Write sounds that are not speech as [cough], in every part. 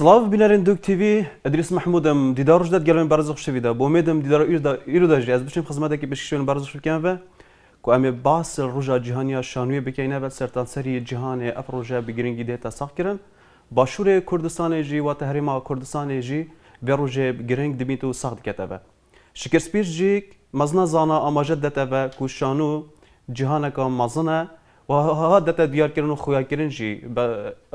Слава Бинарин Дук ТВ, Идрис Махмудам, Дидар Ждат Гелмен Барзов Шевида, Бомедам Дидар Ирдажи, از بچین خدمت که بشی شون برزخ کن و کو ام باس روجا جهانی شانوی بکینه و سرتان سری جهان اف روجا بگیرنگی دیتا ساخ کرن باشور کردستان جی و تحریم کردستان جی و روجا بگیرنگ دمیتو ساخ دکته و شکر سپیر جی مزنا زانا آماجد دته و کو شانو جهان کا مزنه و ها دتا دیار کردن و خویا کردن جی.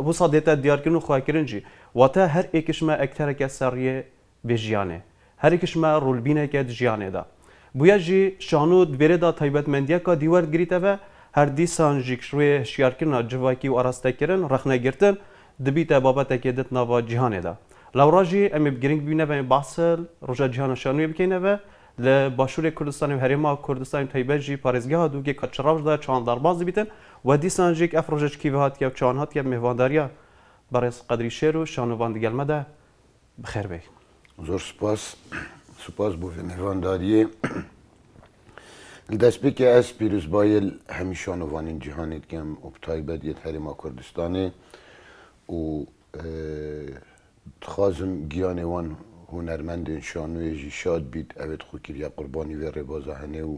بو صاد دتا دیار کردن و خویا کردن جی. و تا هر ایکش ما اکتر که سریه به جیانه هر ایکش ما رول بینه که جیانه دا بویا جی شانو دوره دا تایبت مندیا که دیوار گریته و هر دیسان جی کشوی شیار کردن جواکی و آراسته کردن رخنه گرتن دبیت بابت که دت نوا جهانه دا لوراجی امی بگرینگ بینه و بحثل روژا جهان شانوی بکنه و ل باشور کردستان و هریما کردستان تایبه جی پارێزگە هاتو گێ کەچراوشدا چوان دەرباز بیتن. و دیسانجێک ئەفرۆژێک کیڤ هاتیە و چوان هاتیە میێوانداریە بەڕێز قەدری شێر و شانوان دیگەلمەدا بخێر بێ. زۆر سپاس سپاس بۆ نێوانداریە دەستپێکی ئەس پیرروزبایل هەمی شانوانین جیهانێت کەم ئۆپتایبەت یەت هەرێما کوردستانê و دخوازم گیانێوان هنرمند شانوی شاد بید اوید خوکیر یک قربانی و ربا زهنه و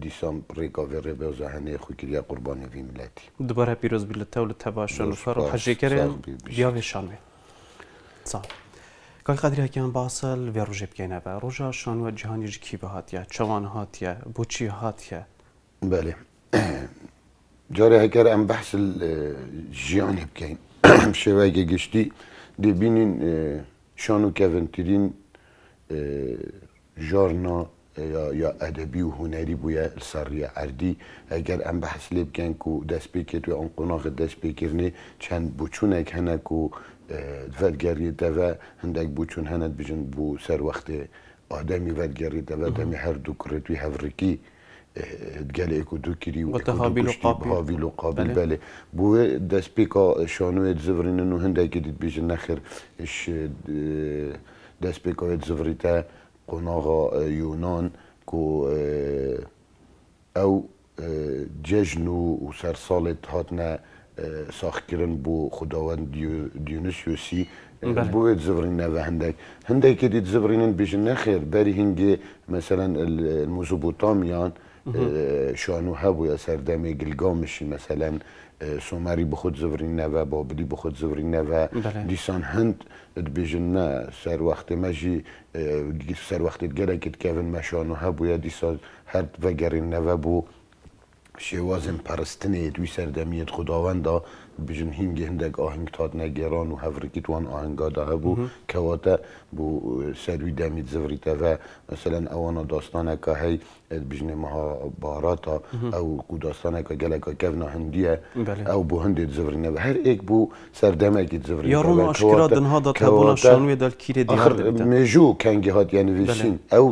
دیسام ریگا و ربا زهنه قربانی وی ملتی. دوباره پیروز بیل تول شانو فرو حجی کرن بیا وی شانوی. سال کای قدری هکیان باسل و روژه بکنه با روژه شانوی جهانی جی کی با هاتیه چوان هاتیه بوچی هاتیه؟ بله. [clears throat] جاره هکر ام بحث جیانی بکنیم [clears throat] شوه اگه گشتی دی بینین dêbînin شانوکەڤنترین ژۆرنا یا ئەدەبی و هوەری بووە سەڕیە ئەردی ئەگەر ئەم بە حەس لێ بکەن و دەست پێکێت و ئەم قۆناغ دەست پێکردنی چەند بچوونێک هەنەک و vەرگەریتەوە هەندێک بچوون هەنت بژن بوو سەر وەختێ ئادەمی vەرگەریتەوە دەمی هەردوو کوڕێتوی هەڤڕکی گله کو دو کری و تهابیل قابل هاویل قابل بله بو دست پیکا شانویت زورینن و هنده که دید بیشن نخیر اش دست پیکا زوریتا قناغا یونان کو او ججن و سرسالت هاتنه ساخت کردن بو خداوند دیونیسیوسی بو تزبرين هذا هندك هندك كي تزبرين بيجن خير باري هنجي مثلا الموزوبوتاميان شانو هەبووە سەردەمێ گلگامشی مەسەلەن سۆماری بخۆت زبرینەوە بابلی بخۆت زبرینەوە دیسان هەند دبێژنە سەروەختێمەژی سەروەختت گەرەکت کەون مەشان و هەبووە دیسا هەر بەگەڕینەوە بوو شێوازم پەرستنێ دوی سەردەمیت خداوەندا بژن هینگە هەندێک ئاهنگ هات نەگەێران و هەڤڕکی توان ئاهنگادا هەبوو کەواتە بۆ سەروی دەمیت زڤریتەوە مەسەەن ئەوانە داستانەکە هەی بژنێ مەها باراتە ئەو و داستانێکە گەلەکە کەڤنا هەندیە ئەو بۆ هەندێک زڤرینەوە هەر ئێک بوو سەردەمێکی زڤری مێژوو کەنگی هااتیان نوویسین ئەو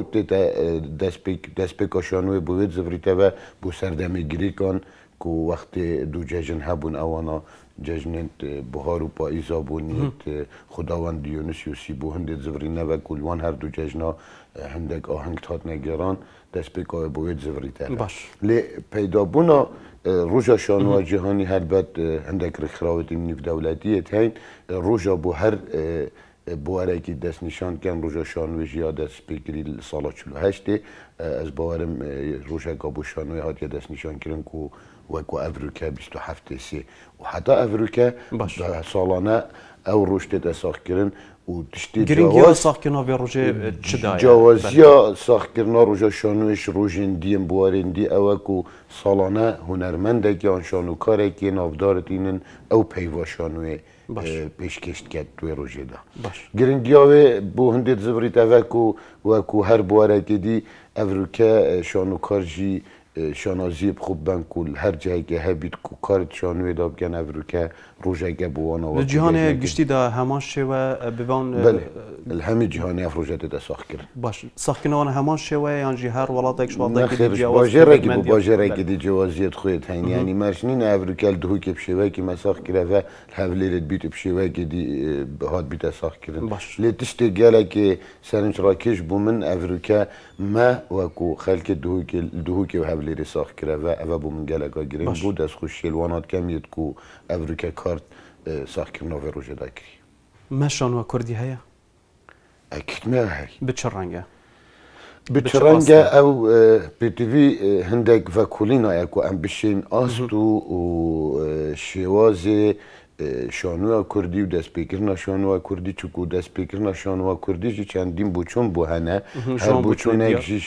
دەستپێکە شانوێ بۆێت زڤریتەوە بۆ سەردەمی گریکان و وەختی دوو جەژن هەبوون ئەوانە جەژنێت بهار و پائیزا بوونیت خداوەند دیۆنسیوسی بۆ هەندێک زڤرینەوە کولوان هەردوو جەژنا هەندێک ئاهنگ هات نەگەران دەست پێکەوە بۆێت زڤریتە باش. لێ پەیدابوونا ڕۆژە شانوە جیهانی هەربەت هەندێک ڕخراوەتی نیفدەولەتیت هەین ڕۆژە بۆ هەر بوارێکی دەستنیشانکەن ڕۆژە شانوێژی یا دەست پێکری ساڵا هەشتێ ئەس باوەرم ڕۆژێکە بۆ شانوی هااتە دەستنیشانکردن و وەکو ئەڤروکە 27 سێ و حتا ئەڤروکە ساڵانە ئەو ڕۆژ تێتە ساختکردن و تشتی ساختکردنەوە ڕۆژێ جیاوازیا ساختکردنا ڕۆژە شانوێش ڕۆژین دییم بوارێندی ئەوەک و ساڵانە هوەرمەندێکی ئەان شانوکارێکی ناودارەتینن ئەو پەیوا شانوێ پێشکەشت کرد توێ ڕۆژێدا. گرنگیاوێ بۆ هەندێک زبریت ئەڤک و وەکو هەر بوارێکی دی ئەڤروکە شانوکارژی شانازی خوب بنکول هر جایی که هبید کو کارت شانوی داب گن افروکه روجيك بوانا و جهان گشتی دا همان شوه آه، ببان آه، بله آه، الهم جهانی افروجه ده صح کرد. باش صح کنه همان شوه یان جی هر ولاتک شو ولاتک دی جواز باجره کی باجره کی دی جوازیت خویت هین یعنی مرشنین افریکل دو کی بشو کی ما مساخ کرا و حولی بیت بشو کی دی بهات بیت صح کرد. لتشت گله کی سرنج راکیش بو من افریکا ما و کو خلق دو کی دو کی و حولی صح کرد و بو من گله گیرین بو دس خوشیل وانات کمیت کو افریکا خوارد ساخکردنەوە ڕۆژێداکری مەشانوە کوردی هەیە ئەکردمە هەی بچ ڕەنگە بچ ڕەنگە ئەو پێتیوی هەندێک ڤەکولینایە و ئەم بشین ئازود و و شێوازێ شانوە کوردی و دەستپێکردە شانوە کوردی چوک و دەستپێکردە شانوە کوردیژی چەندین بچۆن بۆ هەنە هەر بچۆنێکژیش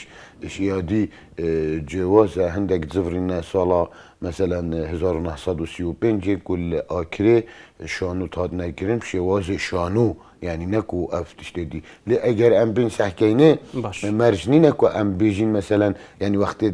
یادی جێوازە هەندێک جڤرینە ساڵا مثلا 1935 كل آكري شانو تاد نكرم شواز شانو. يعني نكو افتش دي لي اگر ام بين سحكينه. مرجني نكو ام بيجين مثلا يعني وقت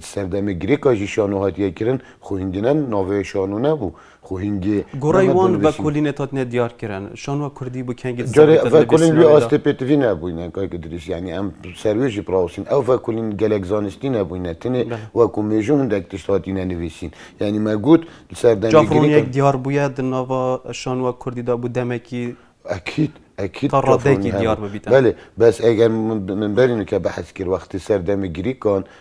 سردم گريكا جي شانو هات يكرن خو هندنا نوو شانو نبو. خو هنگي گۆڕی وان بە کولینێتات دیار کرن. شانوە کوردی بۆ کەنگی جاري فاكولين لي استبت فينا بوينا كاي قدريس يعني ام سرويجي براوسين او فاكولين جالك زانستين بوينا تني بله. وكو ميجون هندك تشتاتينا نويسين يعني ما قلت سردم گريكا دیار بووە دناوە شانوە کوردیدا بوو دەمێکی أكيد أكيد قررت داكي ديار مبيتا بله بس اگر من برین که بحث کرد وقتی سر دم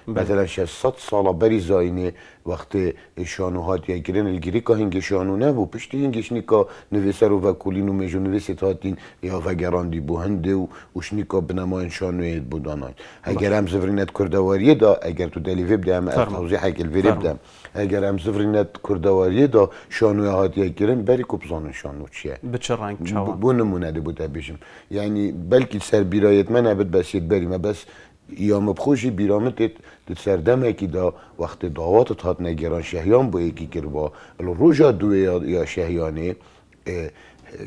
مثلا 600 سال بری زاینه زاينه وقت شانوهات يگرن الگريكا هنگ شانو نبو پشتی هنگش نیکا نویسر و وکولین و میجو نویست هاتین یا وگراندی بو هنده و وشنیکا بنماین شانوی بودانای اگر هم زفرینت کردواریه دا اگر تو دلیوی هم فرما. توضیح اکل ویری. بدم اگر هم زفرینت کردواریه دا شانوی هات یگرن بری کبزانن شانو چیه؟ بچ ڕنگ چاوە بو نمونه ده بوده بیشم یعنی بلکی سر بیرایت من عبد بسید بریم بس یا مبخوشی بیرامت دت سردمه کی دا وقت دعوات تات نگران شهیان با یکی کر با روژا دو یا یا شهیانه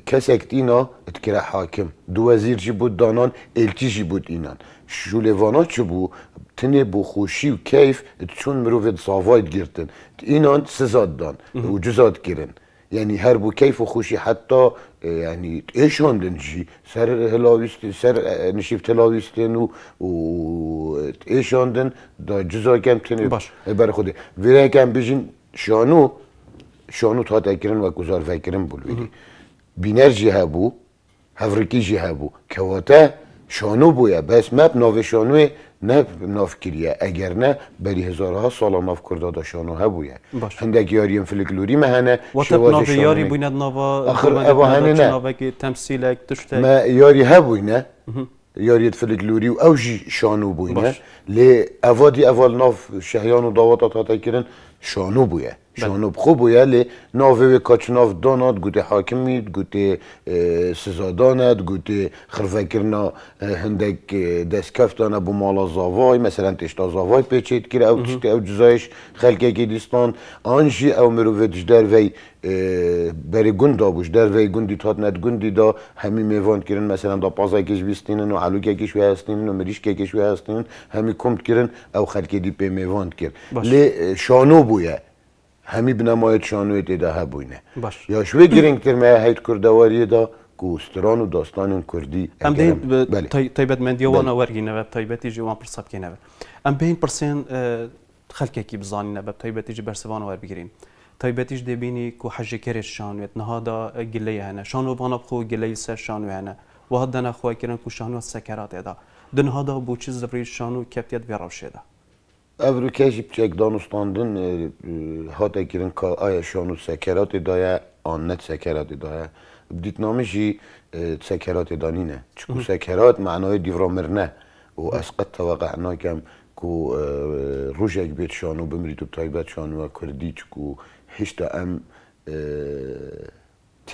کسک دینا اتکره حاکم. دو وزیر جی بود دانان التی جی بود اینان. شولوانا بو؟ تنه بو خوشی و کیف چون مروفت زاواید گرتن. اینان سزاد دان و جزاد گرن. يعني هربوا كيف خوشي حتى يعني ايشون دنجي سر هلاويست سر نشيف هلاويستن و و ايشون دن دا جزا كم تني باش. بر ويرا كم بيجين شانو شانو تا تكرن و گزار فكرن بولويدي بينرجي هبو هفريكي جي هبو كواتا شانو بويا بس مب ناو شانو نه ناف کریه اگر نه بری هزارها سال ناف کرده دا شانو هبویه. باش. هندك ياريم فلكلوري ما هنا وەتە ناوی؟ یاری بووینە ناوە آخر هەنە نە. ناوێکی تەمسیلێک تشتێک ما ياري هبوينا ياري فلكلوري او جي شانو باش. لي افادي افال ناف ودواتا تاتا كيرن شانو بويا شانو بخو بويا لي ناوي كاتش ناف دونات قوتي حاكميت قوتي اه، سزادانت قوتي خرفكرنا اه، هندك اه، دست كفتانا بو مالا زاواي مثلا تشتا زاواي بيچيت كير او تشتي او جزايش خلقه كيدستان انجي او مروفت جدر وي اه، بری گوند دا بوش در وی گوندی تات ند گوندی دا. همی میوان کرن مثلا دا پازا کش بیستینن و علو که کش وی و مریش که کش وی هستینن همی کمت کرن او دی کرن شانو همی بنمایت شانوی دیده هبوینه. باش. یا شوی گرنگ تر مه هیت کردواری دا کوستران و داستان کردی ئەم اگرم- دەین بله. تایبەتمەندیەوەوانە وەرگینەوە تایبەتیژی وان پرسە بکەینەوە ئەم بین پرسێن خەلکێکی بزانینە بە تایبەتیژی بەرسەوان وەربگرین تایبەتیش دەبینی و حەژێکێرێت شانوێت نەهادا گلەی هەنە شانۆبانە بخۆ گلەی سەر شانوێ هەنە وە دەنەخواکردن و شانوە سەکەراتێدا دنهادا بۆ چی زبری شان و کەپتێت بێ Evrukeji çek danustandın e, e, hata kirin ka aya şonu sekerat daya annet sekerat daya Ditname jî e, sekerat danîne. Çünkü sekerat manayê dîvramirne û ez qet teveqe nakem ku e, rojek bêt şanû bimrî tu taybet şanûya Kurdî çikû hişta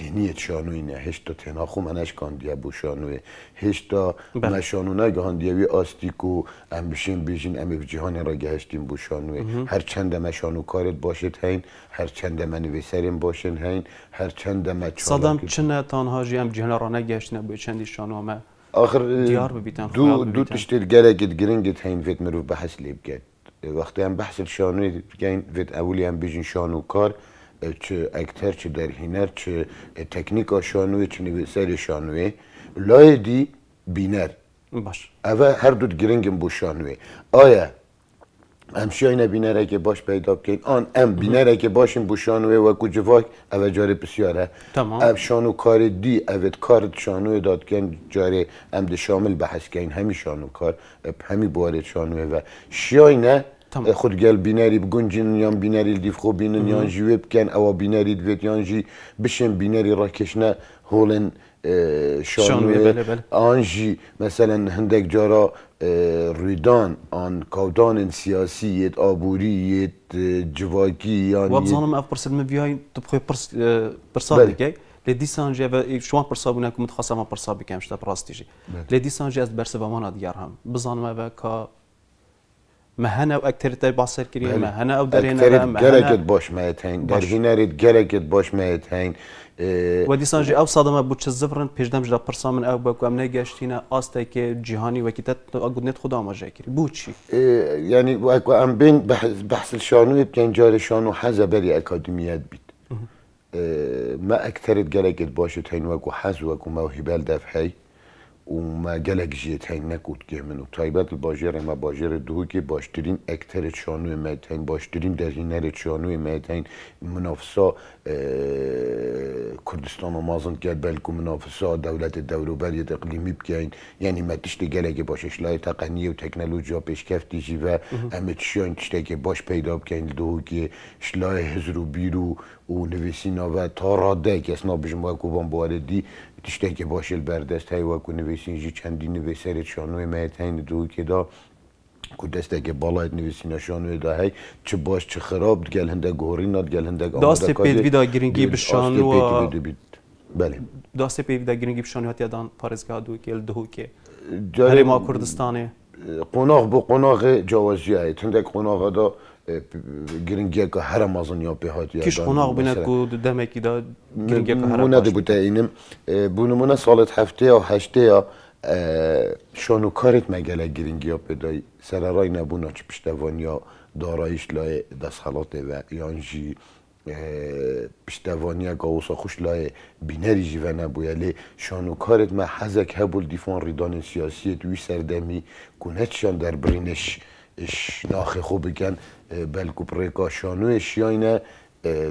em e, تهنیت شانوی نه هشتا تنها خو منش کاندیه بو شانوی. هشتا بله. من شانو نگهاندیوی آستیکو ام بشین بیشین ام جهان را گهشتیم بو شانوی. هر چند ما شانو کارت باشد هین هر چند ما نویسرین باشن هین هر چند ما سەدام چنە تانهاژی ئەم جهێنەڕانە گەشتە بۆ چەندی شانۆمە آخر دیار ببیتن، دو دو. تشتر گلگت گرنگت هین فيت مروف بحث لي بجد وقتی هم بحث شانوی بگین فيت اولی هم بیجین شانو کار. چه اکتر چه در هنر چه تکنیکا شانوی چه نویسر شانوی. لای دی بینر. باش. اوه هر دو گرنگم بو شانوی. آیا ام شاینه بینره که باش پیدا بکن آن ام بینره که باشیم بو شانوی و کجواک اوه جاره بسیاره. تمام. ام شانو کار دی. اوه کار شانوی داد کن. جاره ام ده شامل بحث کن همی شانو کار همی بوارد شانوی و شاینه تمام. خود گل بینری بگنجین یان بینری دیف خو بینن یان جی وب کن او بینری دویت یان جی بشن بینری را کشنه هولن شانوی، بله، بله. آنجی مثلا هندک جارا اه، رویدان آن کودان سیاسی یت آبوری جواکی یان و بزانم اف پرسل مبیای تو بخوی پرس پرسا بله. دیگه لدی سانجی و شما پرسا بونه که متخصص ما پرسا بکم شده پراستیجی لدی سانجی از برس و مانا دیار هم. بزانم و که مهنا و اکتریت باسر کریه بله. مهنا او درینه اکترت گرکت مهنا باش مهتین در باش. هینرت گرکت باش اه، و دی سانجی او صادمه بود چه زفرن پیشدم جدا پرسا من او بکو ام نگشتینه آسته که جهانی و کتت اگودنت خدا ما جای کری. بود چی؟ يعني واكو ام بين بحث, بكان جاري شانو حزا بري اكاديميات بيت اه، ما اكترت جلقت باشت هين واكو حز واكو موهبه دفحي وما جلق جيت هين نكوت كيمن وطيبات الباجر ما باجر دوكي باشترين اكترت شانو ميتين باشترين درينرت شانو ميتين منافسة اه، كردستان ومازن كاد بالكو منافسة دولة الدولة اقليمي بكاين يعني ما تشتي جلقي باش اشلاي تقنية وتكنولوجيا پیش کفتی جی و همه چیان تشتی که باش پیدا بکن دو که شلای هزرو بیرو و نویسینا و تا راده که اسنا بجم وکو بان بواردی. تشتی که باش البردست های وکو نویسین جی چندی نویسرت شانوی مهتین دو که دا کو که بالایت نویسینا شانوی دا هی چه باش چه خراب گل هنده گورینا گل هنده داسته پیدوی دا گرینگی بشانو و- بله داسته پیوی دا گرینگی بشانی هاتی دان پارزگاه دو که دو که هری ما کردستانه قناغ بو قناغ جوازی های تندک قناغ دا گرنگی که هر مازن یا به کیش قناق بینه کو دمکی دا گرینگی که هر مونه بوده اینم بو نمونه سالت هفته یا هشته یا شانو مگله گرینگی ها پیدای سرارای نبونا چه پشتوان یا دارایش لای دست خلاته و یانجی پشتوانی گاوسا خوش لای بینری جی و نبویلی شانو کارت ما حزک هبول دیفان ریدان سیاسی دوی سردمی کنتشان در برینش اش ناخ بلکو پریکا شانوش یاینه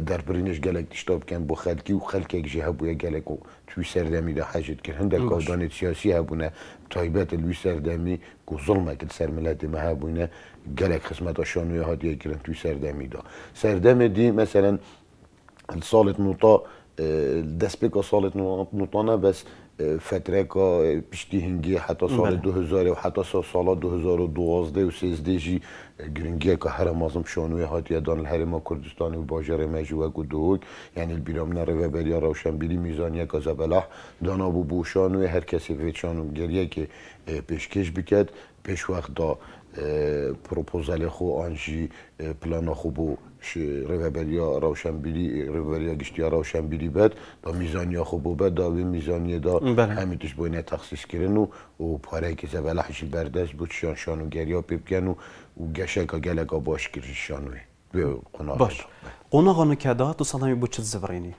در برینش گلک دشتاب کن بو خلکی و خلکی که هبویا گلک و توی سردمی دا حاجت کن هندر کودان سیاسی هبونه تایبت الوی سردمی کو ظلمه که سر ملت ما هبونه گلک خدمت شانوی هادیه گرن توی سردمی دا. سردم دی مثلا صالت نوطا دست بکا صالت نوطانه بس فتره که پشتی هنگی حتی سال بله. 2000 و حتی سال سال 2012 و 13 جی گرنگی که هر مازم شانوی هاتی دان الحرم کردستان و باجر مجوه و دوگ یعنی البیرام نره و بریا روشن بیری میزانی که زبلاح دانا بو بو شانوی هر کسی وید شانو گریه که پیشکش بکد پیش وقت دا پروپوزال خو آنجی پلان خو بو ش- ریوبریا روشنبیری ریوبریا گشتیا روشنبیری بد دا میزانیا خو بو بد دا وی میزانی دا بله. همیتش بوینه تخصیص کردن و و پاره که زبله حشی بردست بود شان شانو گریا پیبکن و و گشکا گلکا باش کردی شانوی به قناق باش. قناغانو که دا تو صدامی بود چه زفرینی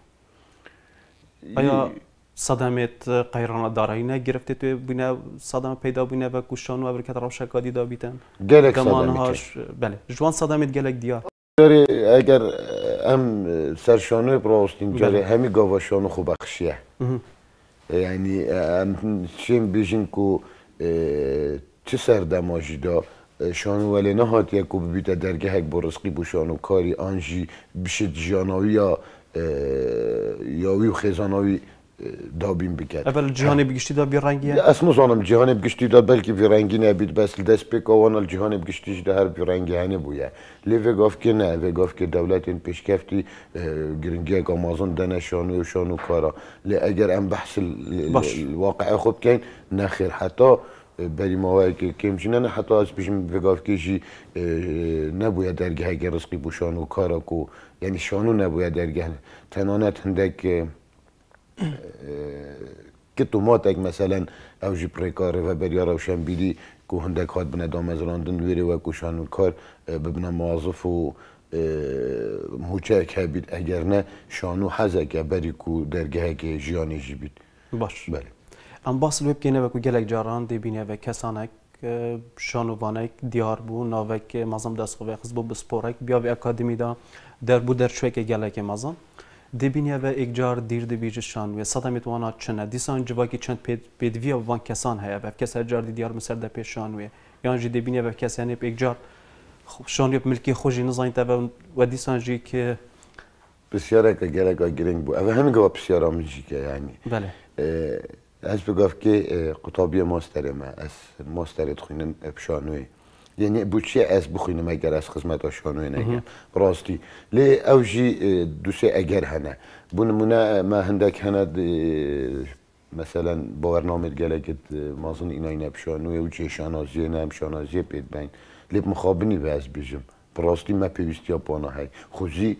آیا صدمت قیران دارایینه گرفته تو بینه صدمه پیدا بینه و کوشان و برکت روشکادی دا بیتن. گلک دمانهاش بله. جوان صدمت گلک دیار. براستین جاره بله. همی گاواشانو خوب بخشیه. یعنی بیشین کو اه، چه سردماجی دا؟ اه، شانو ولی نه هات یک کو ببیت درگه هک برسقی بو شانو کاری آنجی بشید جاناوی یا یاوی و دابین بکرد. اول جهانی بگشتی دا بی رنگیه اسمو زانم جهان بگشتی داد بلکه ویرنگی نبید. بس دست بکوان الجهان بگشتیش ده هر ویرنگی هنه بویه لی وگاف که نه وگاف که دولت این پیشکفتی گرنگی که آمازون دنه شانو و شانو کارا. لی اگر ام بحث. الواقع خود کن نخیر حتی بری ما که کم جنن حتی از پیشم جی اه، نبوید درگه اگر رزقی بو شانو کارا کو. یعنی شانو نبوید درگه. تنانت هندک که تو ماتک مثلا او جی پریکاره و بریا روشن بیدی که هندک هات بنا دام از راندن ویره و کشان کار اه، ببنا موظف و اه، موچک هبید اگر نه شانو حزک بری کو درگه که جیانی جی بید باش. بله. ام باس لوب کینه و کو گلک جاران دی بینه و کسانک شانوانک دیار بو ناوک مازم دست خو خز بو بسپورک بیا و اکادمی دا در بو در شوک گلک مازم. دی بینه و یک جار دیر دی بیج شان و صدمت وانا چنه. دیسان جواکی چند پید پید و وان کسان هیا. و کس هر جار دی دیار مسر د پیش شان و یان جی و کس یعنی یک جار شان یب ملکی خوشی نزاین تا و دیسان جی که بسیاره که گلک ها گرنگ بو او همین گوا بسیاره میجی که یعنی. بله. از بگاف که قطابی ماستر ما از ماستر تخوینن بشانوی یعنی بوچی از بخوینم اگر از خدمت شانوی نگم؟ راستی. لی اوجی دوسه اگر هنه. بو نمونه ما هندک هنه مثلا باورنامه گلگت مازن اینا اینا بشانوی و چه شانازیه نه شانازیه پید بین لی مخابنی به از بیجم براستی ما پیوستی ها پانا های خوزی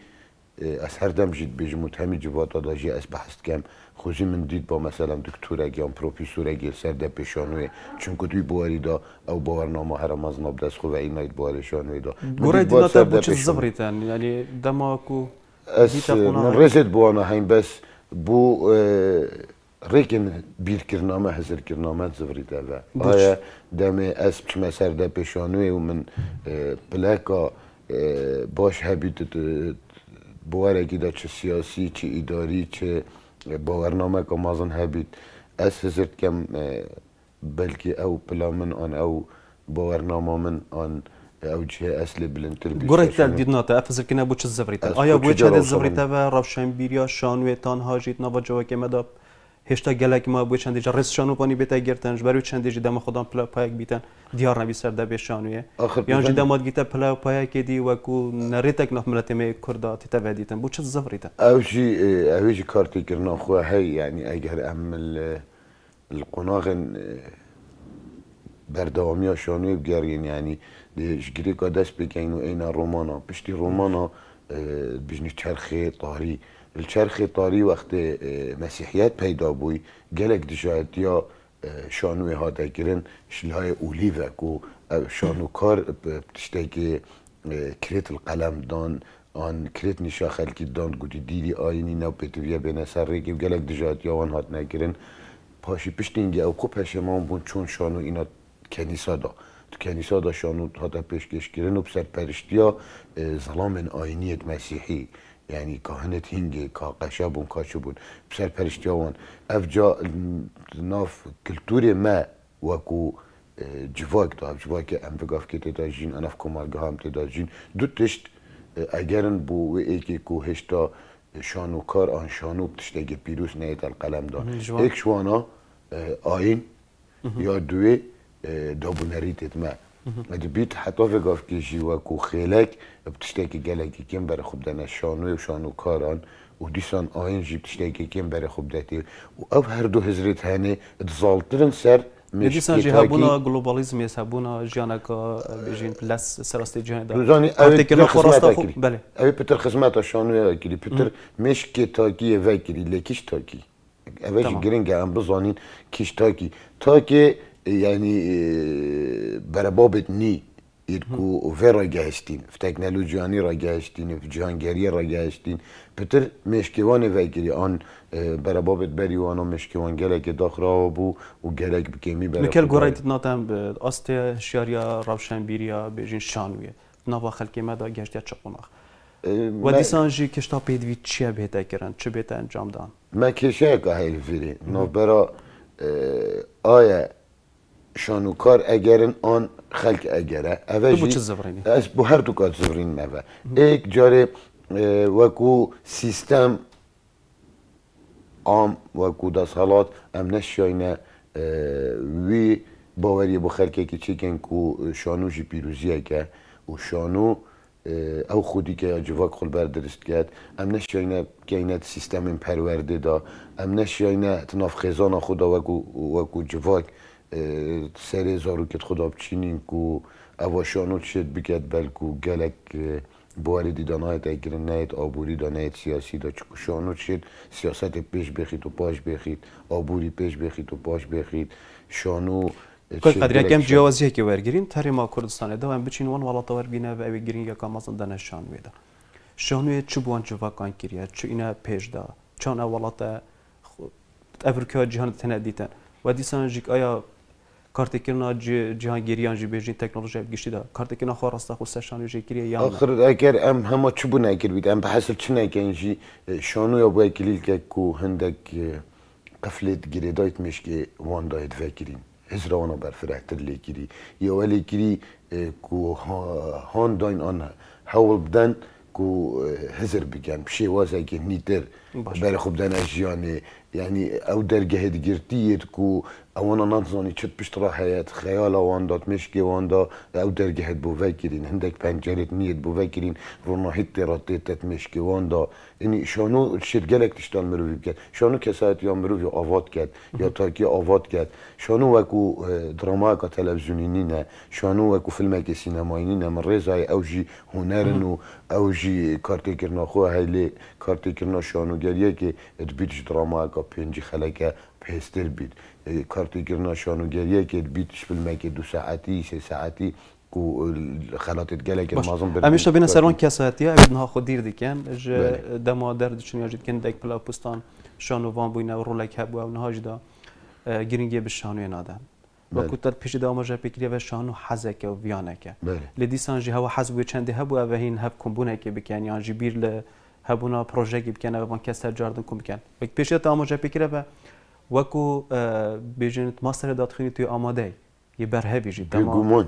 از هر دم جید بیجم و تمی جوات آداجی از بحث کم. خوزی من دید با مثلا دکتر یا پروفیسور اگه سر ده پیشانوی. چون که توی بواری دا او باورنامه هر از ناب دست خو و این نایت بواری شانوی دا. گوره دینا تا بو چه زبریتن. یعنی دماکو از من رزید بوانا هین بس. بو ریکن بیر کرنامه هزر کرنامه زبریده و آیا دم از چما سر ده پیشانوی و من بلاکا باش هبیت بوارێکی چه سیاسی چه ئیداری چه باوەرنامەکە مازن هەبیت ئەس هزرت کەم بەلکی ئەو پلا من ئەن ئەو باوەرنامە من ئەن ئەو چێ ئەس لێ بلندتر گۆڕێکتان دیدناتە ئەفزرکردە بۆ چ زەبریتە ئایا بۆ چێ زەبریتەوە ڕەوشەن بیریا شانوێتان هاژیت نەوەجەوەکێمەدا هێشتا گەلێکی ما بۆ چەندێک ڕێستشان و پانی بێتە گرتنج بەرو چەندێکی دەمە خۆدان پلە پایەک بیتەن دیار نەبی سەر دەبێ شانویە یانجی دەمات گیتە پلە پایەکی دی وەکو نەڕێتێک نەفملەتێمێ کوردا تیتەڤ دیتن. بۆ چ زەفریتە ئەوژی ئەوێژی کارتێکردنا خۆ هەی ینی ئەگەر ئەم القۆناغن بەردەوامیە شانوی بگەڕین ینی دێژگیرێکا دەست بکەین و ئەینا ڕۆمانە پشتی ڕۆمانە بژنی چرخێ تاری الچرخ طاری وقت مسیحیت پیدا بوی گلک دجایت یا شانوی ها دگرن شلهای اولی و کو شانوکار که کرت القلم دان آن کرت نشا خلکی دان گوتی دیدی آینی نو پتویا بین سر ریگی گلک دجایت یا وان هات نگرن پاشی پشتینگی او کو پشمان بون چون شانو اینا کنیسا دا. تو کنیسا دا شانو هاتا پیشکش گیرن و بسر پرشتیا ظلام آینیت مسیحی. Kahanet hingi ka qaşabun kaçubun بسر پرشتیاوان. اف جا ناف کلتوری ما وکو جواک دا اف جواک ام بگاف که تدا جین اناف کمالگاه هم تدا جین. دو تشت اگرن بو و ایکی کو هشتا شانو کار آن شانو تشتگی پیروس نیت القلم دا. ایک شوانا آین یا دوی دابونریتت ما دەبییت حتۆڤێک گافکێژی وەکو خێلێک تشتێکی گەلێکی کێم بەرە خوب دەنە شانوێ و شان و کاران و دیسان ئاینجی تشتێکی کێم بەرە خوب دەێ و ئەو هەردوو هزرێت هەنێ دزاڵترن سەر دیسانجی هەبوونا گلوبالیزم ێس هەبوونا ژیانەکە بژین پلس سەراستی جیانزانی ئەوێ پتر خزمەتە شانوێگیری پتر مشکێ تاکیە ڤکیری لە کیش تاکی. ئەوەی گرنگە ئەم بزانین کیش تاکی یعنی، يعني برابابت ني يدكو في راجعشتين في تكنولوجيا ني راجعشتين في جانجيري راجعشتين بتر مشكوان في كذي عن برابابت بري وانو مشكوان جلك داخل رابو وجلك بكمي برابو نكال قريت ناتم بأستي شاريا روشان بيريا بيجين شانوية نبا خلك ما دا جشت يا و دیسانجی کشتا پیدوی چیه بیتا کرن؟ چه بیتا انجام دان؟ من کشه که هیل نو برا آیا اگرن آن خلق اگره اوه زبرینی؟ از بو هر دو کات زبرین موه ایک جاره وکو سیستم عام وکو دا سالات ام وی باوری بو خلقه که چیکن کو شانو جی پیروزیه که و شانو او خودی که جواک خل بر درست کرد ام نشاینه که اینه سیستم پرورده دا. ام نشاینه تناف خزان خدا وکو, وکو جواک سری زاروکت خدا بچینین کو اواشانو شد بکد بلکو گلک بواری دیدانهای تگیر نیت آبوری دا نیت سیاسی دا. چکو شانو شد سیاست پیش بخید و پاش بخید آبوری پیش بخید و پاش بخید. شانو قدر یکم جیاوازیه که ورگیرین تری ما کردستانه دا و بچین وان والا تاور بینه و اوی گیرین یکا مازن دنه شانوی دا. شانوی چو بوان جواکان کریه چو اینه پیش دا. چون اولاتا افریقیا جهان تنه دیتن. و دیسان جیک آیا کارتکردنا جهانگیریان جی بیژن تکنولوژی گشتی دا کارتکردنا خو راستا خو سشان جی کری یا آخر اگر ام همه چی بو نگر بید ام بحثل چی نگن جی شانو یا بو اکلیل که کو هندک قفلت گیری دایت میش که وان دایت فکرین هزرانا برفرکتر لیگیری یا ولیگیری کو هان داین آن هول بدن کو هزر بگن بشی وازه که نیتر بەرە خوب دەنە ژیانێ او درجه گرتیت کو اوانا نتزانی چت پشت را هیت خیال وان داد مشکی وان دا او درجه بو وکرین هندک پنجرت نیت روناهیت تراتیت مشکی وان دا اینی شانو شرگلک تشتان مروی بکد شانو کسایت یا مروی آواد کرد یا تاکی آواد کرد. شانو وکو دراما که تلویزیونی نه شانو وکو فیلم که سینمایی نه رضای اوجی هنرن و اوجی کارتی کرنا خو هیلی کارتی کرنا شانو که ادبیتش دراما که پنجی خلکه پستر بید. کارتی کرنا شانو گریه که ادبیتش فیلم که دو ساعتی سه ساعتی و خلاتت گلك المعظم برد امیش بین سران کساتی ها نها خود دیر دیکن اج دما درد چون یاجید کن دک پلا پستان شانو وان بوینه و رولک هبو و نهاج دا گرینگی به شانو نادن. و کتر پیش دا ماجا پیکری و شانو حزک و ویانک لدی سان جی هوا حزب چنده هبو و هین هب کمبونه که بکن یا جی بیر ل هبونا پروژه کی بکن و بان جاردن کم بکن. و پیش دا ماجا پیکری و وکو بیجنت ماستر دادخینی توی آماده یه برهبی جی تمام.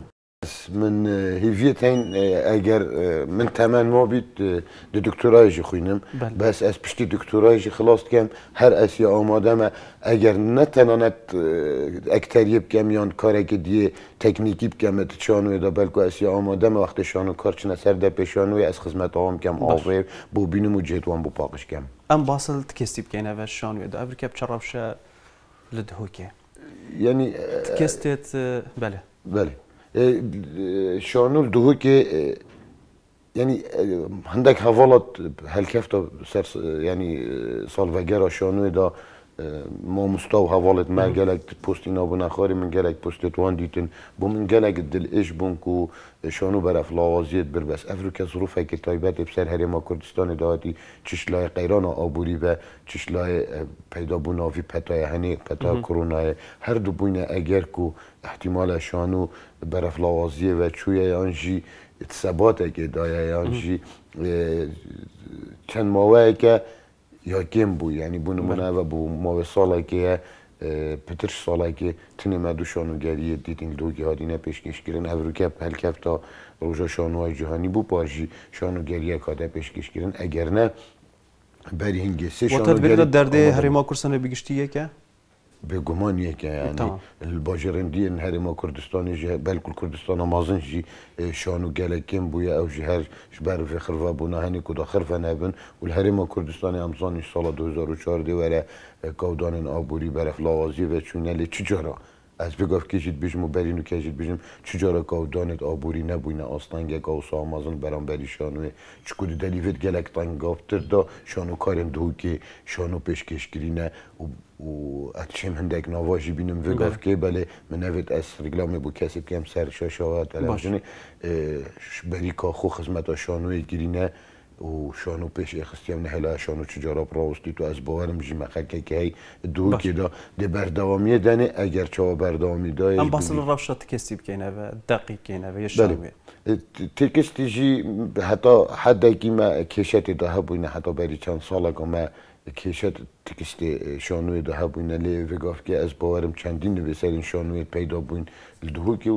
من هیویتین اگر من تمام ما بید دکترایشی خوینم بس از پشتی دکترایشی خلاص کم هر اسی آماده ما اگر نتنانت اکتری بکم یا کاری که دیگه تکنیکی بکم چانوی دا بلکه اسی آماده ما وقت شانو کار چنه سر ده پیشانوی از خدمت آم کم آویر بو بینم و جیتوان بو پاقش کم ام باصل تکستی بکنه و شانوی دا ابرکب چرابشه لدهوکه یعنی تکستت بله بله شانول دوه که yani هندك هفالت هالكفتا سر يعني سالفجرا شانوی دا ما مستو هوالت ما گلک پستی نابو نخاری من گلک پستت وان دیتن. بو من گلک دل اش بون کو شانو برف لاوازیت بر بس. افریقا ظروف که تایبت بسر هرما کردستان دادی چشلای قیران آبوری و چشلای پیدا بوناوی پتای هنی پتا کرونا هر دو بوینه اگر کو احتمال شانو برف لاوازیه و چوی یانجی ثباته که دایه یانجی چند که یا گیم بو یعنی بو نمونه و بو ما سالا که پتر سالا که تنی مدو شانوگری دیدین دوگی هادینه پیشکش گیرن اوروکه پلکف تا روژا شانوهای جهانی بو پاجی شانوگری کاده پیشکش گیرن اگر نه بری هنگی سه شانوگری و درده هریما کرسانه بگشتیه که؟ بگمانیه که یعنی الباجرندی هرما کردستانی جه بلکل کردستان مازن جی شانو گلکیم بویا او جی هر بر في خرفا بونا هنی کدا خرفا نبن. و الهرما کردستان امزان سال 2014 وره کودان آبوری برف لاوازی و چونه لی چجارا از بگاف کشید بیشم و برینو کشید بیشم. چجارا کودانت آبوری نبوینه آستانگه گاو سامازن برام بری شانوه. چکودی دلیفت گلک تنگافتر دا. شانو کارن دو که شانو پیشکش گرینه و و اتشم هندك نواجي بينم فيغاف كيبالي من نفت اس رقلامي بو كاسب كام سر شاشة تلفزيوني بريكا خو خدمت شانوي گرینه و شانو پیش اخستیم نه هلا شانو چجارا پراوستی تو از باورم جی مخکه که هی دو که دا ده بردوامی دنه اگر چاوا بردوامی دای ام باصل روشا تکستی بکنه و دقیق کنه و یشانوی تکستی جی حتی حد کی ما کشتی ده هبوینه حتی بری چند ساله که کشت تکستی شانوی ده هبوینه لی وگاف که از باورم چندین نویسرین شانوی پیدا بوین. الدهو که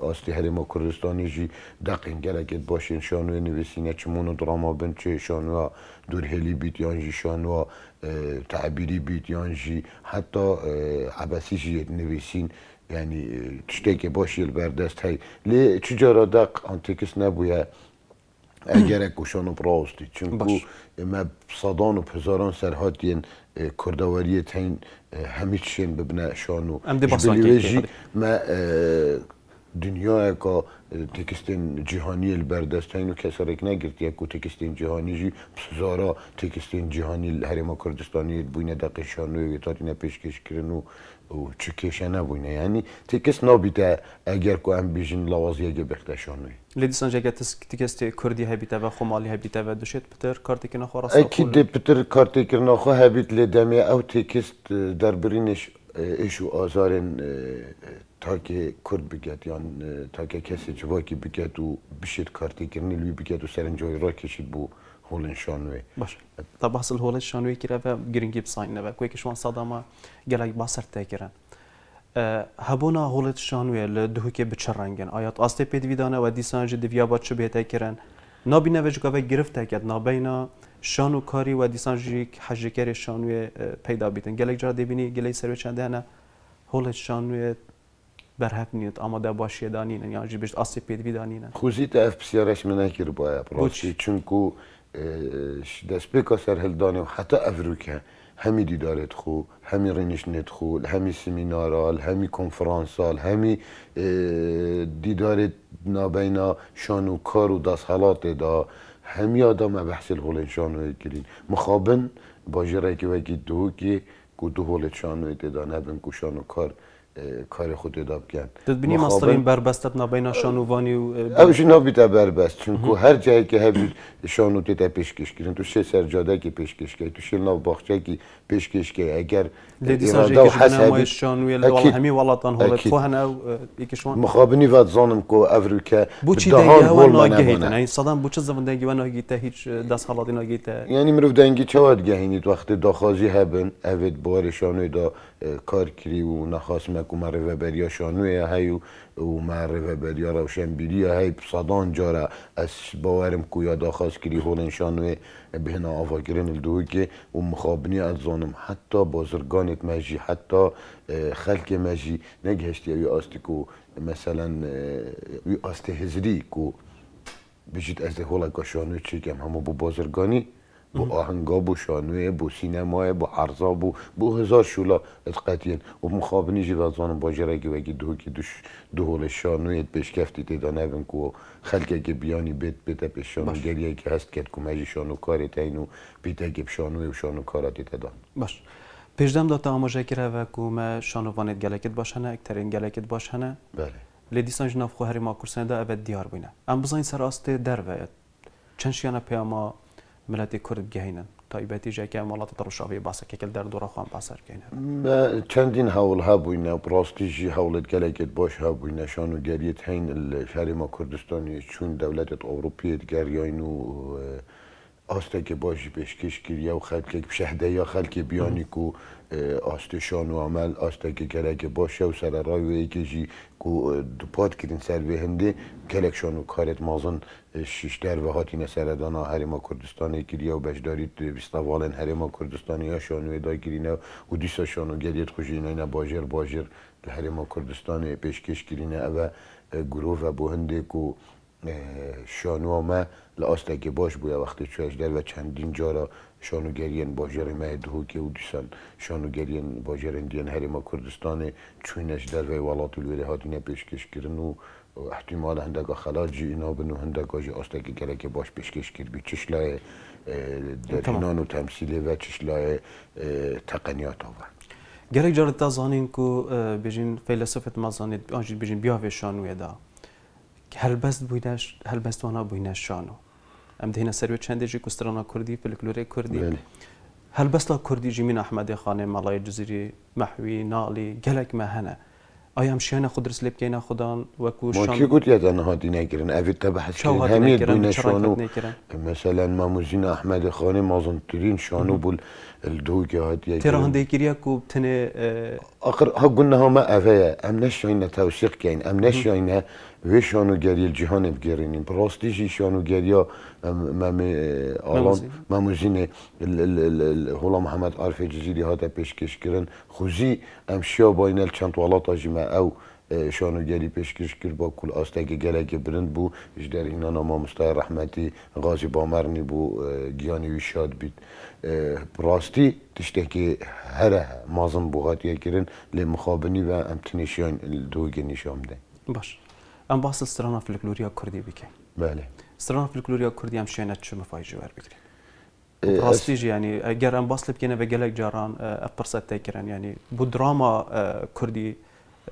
آستی هرما کردستانی جی دقین گلکت باشین شانوی نویسینه چمونو دراما بن چه شانوی دور هلی بیت یان جی شانوی تعبیری بیت یان جی حتی عباسی جی نویسین. yani tişteki baş yıl berdest hey le çicara dak antikis ئەگەرە کوشان و ڕاستی چونکو ئێمە سەدان و هزاران سەرهاتیان کوردەوەریە تەین هەمی شێن ببنە شان و ئەمژی دنیاەکە تێکستین جیهانی بەردەستین و کەسەرێک نەگرتیە و تێکستین جیهانیژی زارا تێکستین جیهانی هەرێمە کوردستانی بووینە دەقیشان و وێتاتینە پێشکەشکردن و چ کێشە نەبووینە ینی تێکست نابیتە ئەگەر و ئەم بیژین لەوازیەگە بەختەشانوی لیدیسان جگه تکست کردی هبیته و خمالی هبیته و دوشت پتر کارتی که نخوا راستا اکید پتر کارتی که نخوا هبیت لیدمی او تکست در برینش ایشو آزارن تا که کرد بگید یا تا که کسی جواکی بگید و بشید کارتی کرنی لوی بگید و سرنجای را کشید بو هولن شانوی باش تا بحث الهول شانوی کرا و گرینگی بساین و کوی که شوان صداما گلای باسر تکرن هبونا هولت شانوی لدهو که بچرنگن. آیات آسته پید ویدانه و دیسان جد ویا بات شو بهتا کرن. نابینه و جکاوه گرفته کرد. نابینا شان و کاری و دیسان جی حجکر شانوی پیدا بیتن. گلک جرا دبینی گلی سروی چنده نه هول شانوی برهب نیت. آماده باشی دانین. یا جی بشت آسی پیدوی دانین خوزی تا اف بسیارش منکر باید راستی چونکو دست بکا سر هلدانه و حتی افروکه. همی دیدارت خو همی رینش نت خو همی سمینارال همی کنفرانسال همی دیدارت نابینا شان و کار و دست حالات دا. همی آدم بحث الهول شانو کرین مخابن که وکی دو که کو دو هول شانو دا نبن کو شانو کار. کار خود داب کن دبینی مسترین بربستت نابینا شانوانی و اوش نابیتا بربست چون کو هر جایی که هبی شانو تیتا پیشکش کردن تو سه سرجاده که پیشکش کرد تو شیل ناو باخچه که پیشکش کرد. اگر اراده و حسابی شانوی والله همی ولاتان هولت خو هنا یکشوان مخابنی واد زانم کو افریقا بو چی دنگی و ناگهیتن یعنی صدام بو چه زمان دنگی و ناگهیته هیچ دست حالاتی ناگهیته یعنی مروف دنگی چواد گهینید وقت داخازی هبن اوید بار شانوی دا کار کری و نخواست مکو مره بریا شانوی هیو و مره بریا روشن بیری هی صدان جارا از باورم کو یا داخواست کری هولن شانوی بهنا آفا کرن الدوی که و مخابنی از زانم. حتی بازرگانت مجی حتی خلق مجی نگهشتی وی آستی کو مثلا وی آستی هزری کو. بجید از هولا شانوی چی کم همه بو بازرگانی بو آهنگا بو شانوی بو سینما بو عرضا بو بو هزار شولا. اتقاتین و مخابنی جی وزان با جرگی وگی دو کی دوش دو هول شانوی پیش کفتی تیدا نبن کو. خلک که بیانی بیت بیت پیش شانو گریه که هست کرد کو. مجی شانو کاری تینو بیت که شانوی و شانو کاراتی تیدا باش. پیشدم دا تا آماجه کره و کو ما شانوانت گلکت باشنه اکترین گلکت باشنه. بله. لدیسان جناف خو هری ما کرسنه دا اول دیار بینه ام بزاین سر آست در و چند شیانه پیاما ملەتی کورد بگەینن تایبەتی ژێکیان وڵاتی ڕشاوی باسەکەکە دەردوڕەخواان پاسەر بکەین چەندین هەوڵها بووینە ڕاستیژی هەوڵت گەلێکت بۆش هەبووی نەشان و گەریت هەین لە شارێمە کوردستانی چون دەولەتت ئەوروپیت گەریین و ئاستێکی باشی پێشکەش کردیا و خەلکێک شەهدەیە خەلکی بیانی و ئاستشان و عمل ئاستێکی گەلێکی باشە و سەرڕای وەیەکێژی سەرڕاوەیەکێژی و دوپاتکردن سەروێ هەندێ gelekşan و کارت مازن شیشتر و هاتین سردانا هرما کردستان کریه و بشداری بیستوالن هرما کردستانی یا شانو دای کرینه و دیسا شانو گلیت خوشینه نه باجر باجر هرما کردستان پیشکش کرینه و گروه و بوهنده کو شانو ما لاسته که باش بوده وقتی چوش در و چندین جارا شانوگرین باجر ما دهوکی و دیسان. شانوگرین باجر اندین هرما کردستان چوینش در و ولات الویره هاتینه پیشکش کردن و احتمال هندگاه خلاجی اینا بنو هندگاه جی آستگی گره که باش پیشکش کرد. بی چشلای درینان و تمثیلی و چشلای تقنیات آور گرک جارت تا زانین کو بجین فیلسوفت ما زانید آنجید بجین بیاوی شانوی دا. هلبست بوینش هلبست وانا بوینش شانو. أم دهینا سروی چنده جی کسترانا کردی فلکلوره کردی هلبست کردی جیمین أحمد خانه مالای جزیری محوی نالی گلک ما هنه آیا هم شیان خود رسلی بکینا خودان وکو شان ما کی گوت یاد آنها دی نگیرن اوی تبحث کردن همین بین شانو مثلا ماموزین احمد خانه مازن ترین شانو بول الدو هات یا ترى هندي كريا كوب تنه آخر ها قلنا هما افيا ام نشينا توثيق كاين ام نشينا вешанугарил ҷиҳонеб гериним ростиши шанугария мами алон мамузине ҳуло муҳаммад арфе ҷизири ҳата пешкеш кирин хузи амшиё байнел чанд валата ҷима ав شانوگری پیشکش کرد با کل آستگی گلک برند بو اش در اینا نما مستای رحمتی غازی بامرنی بو گیانی وی شاد بید راستی تشتکی هره مازم بوغاتیه کرن لی مخابنی و امتنشیان دوگی نشام ده باش ام باس استرانا فلکلوریا کردی بکن بله. استرانا فلکلوریا کردی هم شینت چه مفای جوار بگیریم راستیج یعنی اگر ام باس لبکنه و گلک جاران افرصت تکرن یعنی بو دراما کردی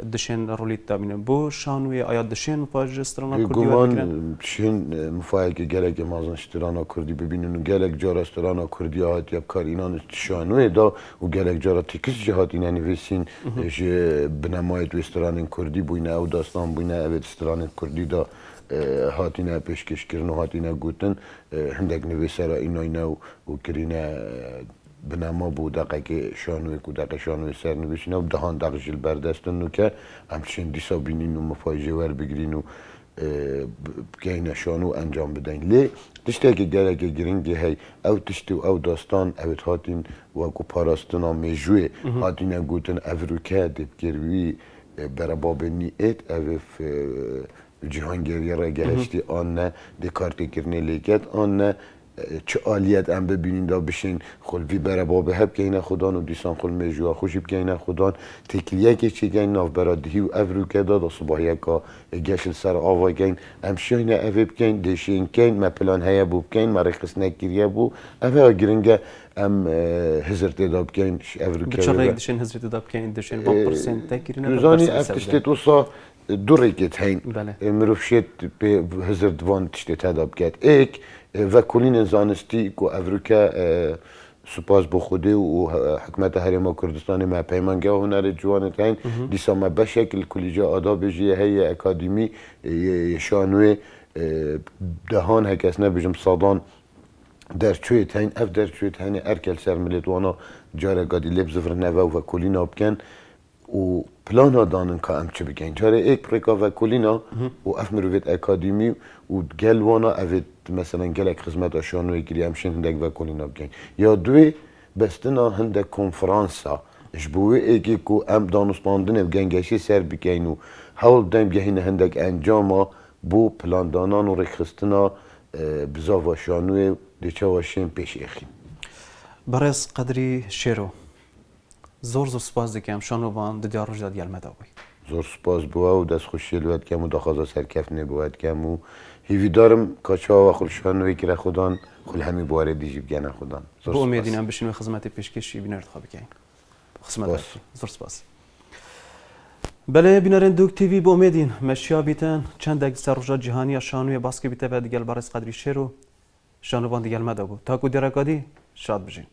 دشين روليت تامين بو شانوي آیا دشين مفاجئ استرانا کردی گمان دشين مفاجئ که گلک مازن استرانا کردی ببینن و گلک جار استرانا کردی هات یا کار اینان شانوی دا و گلک جارا تکس جهات اینا نویسین. جه بنمایت و استران کردی بوینه او داستان بوینه اوید استران کردی دا هاتینه پیشکش کردن و هاتینه گوتن. هندک نویسه را اینا اینا و کرینه بنما بو دقیقه شانوی کو دقیقه شانوی سر نویسین و دهان جل بردستن نو که همچین دیسا بینین و مفاجه ور بگیرین و بگەینە شان و ئەنجام بدەین لێ تشتێکی گەرەێکی گرنگی هەی ئەو تشتی و ئەو داستان ئەوت هاتین وەکو پاراستنا مێژوێ هاتینە گوتن ئەڤروکە دەبگەروی بەرەبابنی ئێت ئەv cihangeriye re gelişti anne de kartekirine leket anne چه آلیت ام ببینین دا بشین. خل وی بره بابه هب گینه خودان و دیسان خل میجوا خوشی بگینه خودان تکلیه که چی گین ناف برادهی و افرو که داد و صبحیه که گشل سر آوا گین ام شاینه اوه بگین دیشین کین ما پلان هیا بو بگین ما رخص نکریه بو. اوه گرنگه ام هزر تدا بگین افرو که بچه رایگ دشین هزر تدا بگین دشین با پرسنت تکرینه روزانی افتشتی تو سا دو ریکت هین بله. مروف شید به هزر دوان تشتی تدا بگید ایک و کلین زانستی که افریقا سپاس بو خودی و حکمت هرما کردستان ما پیمانگه و هنر جوان تاین دیسا ما به شکل کلیجا آداب جیه هی اکادمی شانوی دهان هکس نبیجم صادان در چوی تاین اف در چوی تاین ارکل وانا جاره گادی لب زفر نوه و کلینا بکن و پلانا دانن که ام چه بگن ایک پریکا و کلینا و اف مروفیت اکادمی و گل وانا اوید مثلا گلک خدمت آشانوی گیری همشین هندک و کلینا بگن. یا دوی بستنا هندک کنفرانسا. اش بوی کو ام دانستاندن بگنگشی سر بگین و حول دایم گهین هندک انجاما بو پلان دانان و رخستنا بزا واشانوی دیچه واشین پیش ایخین برز قدری شیرو. زۆر زۆر سپاس دەکەم. شانۆوان ددیا ڕژدا دیالمەداوی زۆر سپاس بووە و دەست خوشی لوێت کەم و داخوازە سەرکەفنێ بووات کەم و هیویدارم کاچاوە خولشانوی کرە خوددان خول هەمی بوارێ دیژی بگەنە خوددان بۆ مێدینان بشین خزمەتی پێشکەشی بینەرخوا بکەین. زۆر سپاس. بەێ بینەرێن دوک تیوی بۆ مێدین. مەشیا بیتەن. چەندێک سەر ڕژە جیهانیە شانویە باسکی بیتە بە دیگەل بەڕێز قدری شێر و شانوان دیگەل مەدە بوو. تاکو دیێرەکادی شاد بژین.